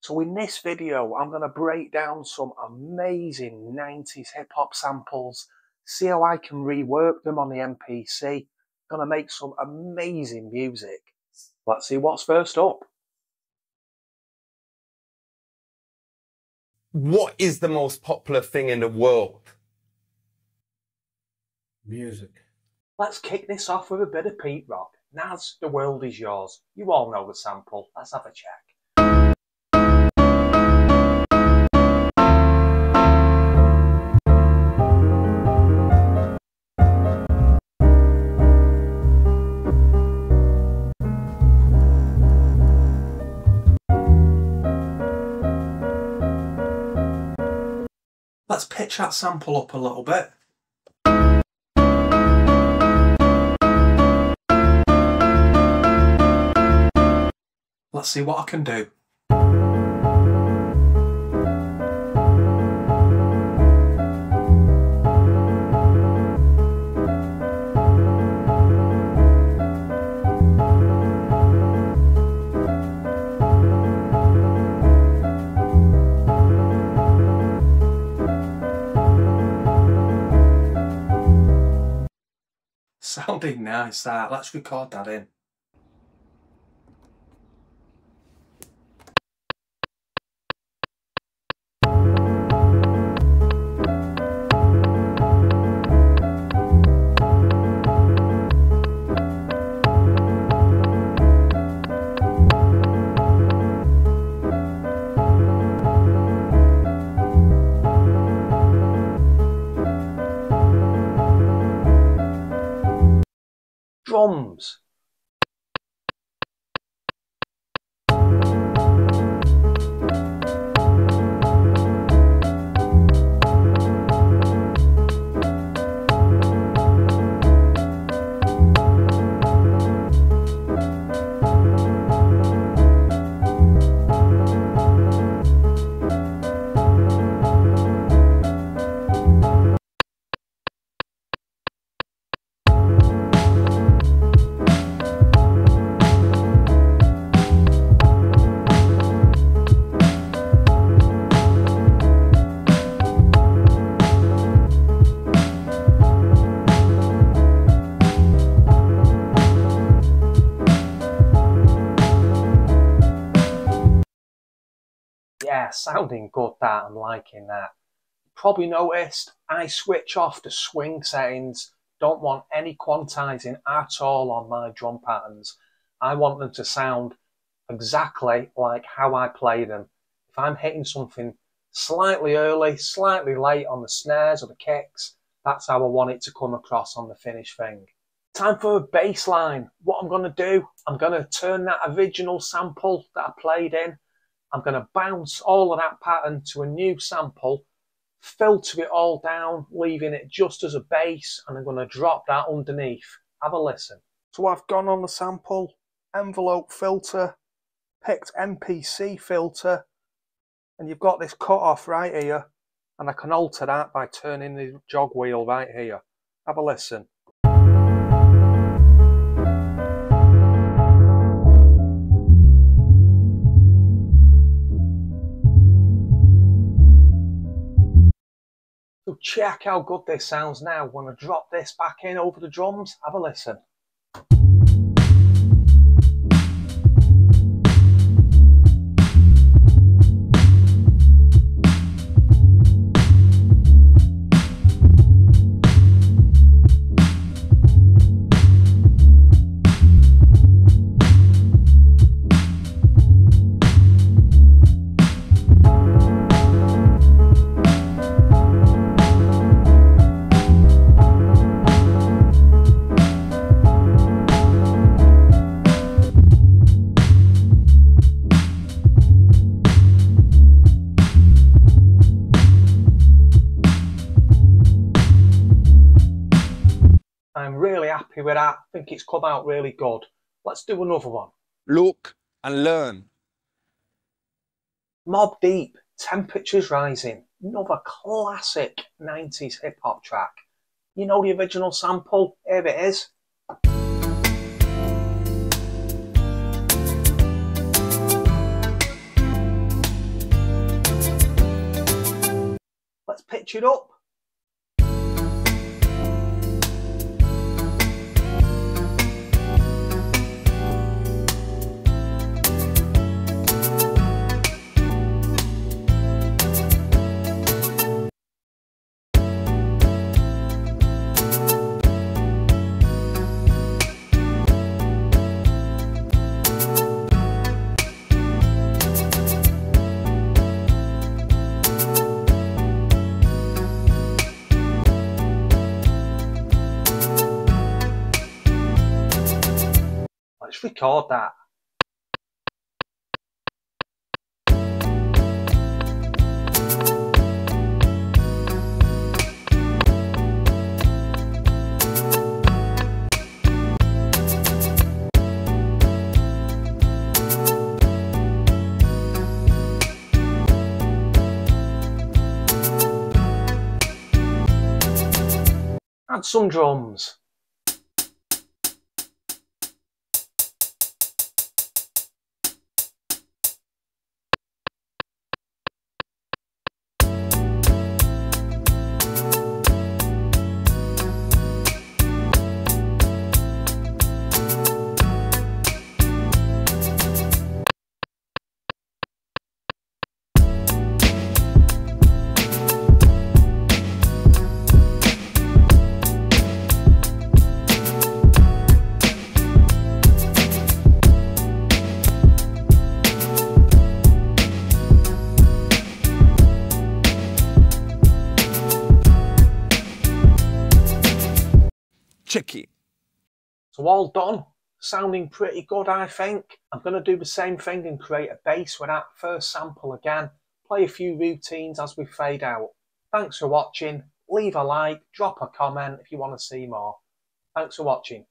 So in this video, I'm going to break down some amazing 90s hip hop samples, see how I can rework them on the MPC. going to make some amazing music. Let's see what's first up. What is the most popular thing in the world? Music. Let's kick this off with a bit of Pete Rock. Nas, the world is yours. You all know the sample. Let's have a check. Let's pitch that sample up a little bit. Let's see what I can do. Sounding nice that. Let's record that in. Drums. Yeah, sounding good that, I'm liking that. Probably noticed I switch off the swing settings, don't want any quantizing at all on my drum patterns. I want them to sound exactly like how I play them. If I'm hitting something slightly early, slightly late on the snares or the kicks, that's how I want it to come across on the finished thing. Time for a bass line. What I'm going to do, I'm going to turn that original sample that I played in I'm going to bounce all of that pattern to a new sample, filter it all down, leaving it just as a bass, and I'm going to drop that underneath. Have a listen. So I've gone on the sample, envelope filter, picked MPC filter, and you've got this cut off right here, and I can alter that by turning the jog wheel right here. Have a listen. Check how good this sounds now. I drop this back in over the drums, have a listen. we're at. I think it's come out really good. Let's do another one. Look and learn. Mobb Deep, Temperatures Rising, another classic 90s hip hop track. You know the original sample? Here it is. Let's pitch it up. Let's record that. Add some drums. So all done. Sounding pretty good, I think. I'm going to do the same thing and create a bass with that first sample again. Play a few routines as we fade out. Thanks for watching. Leave a like, drop a comment if you want to see more. Thanks for watching.